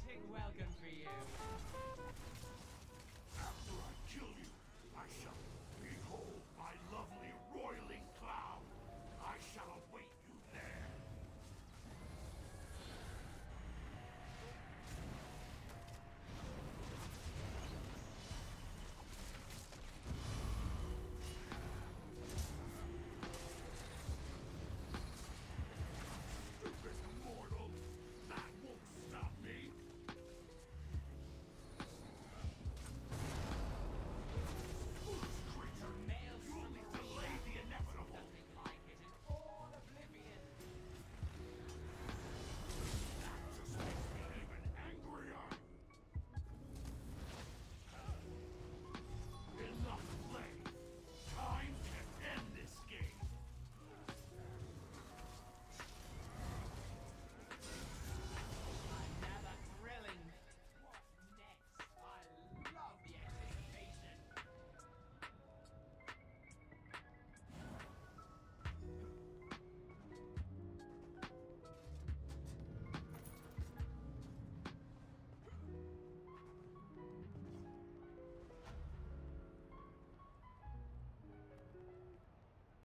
welcome for you.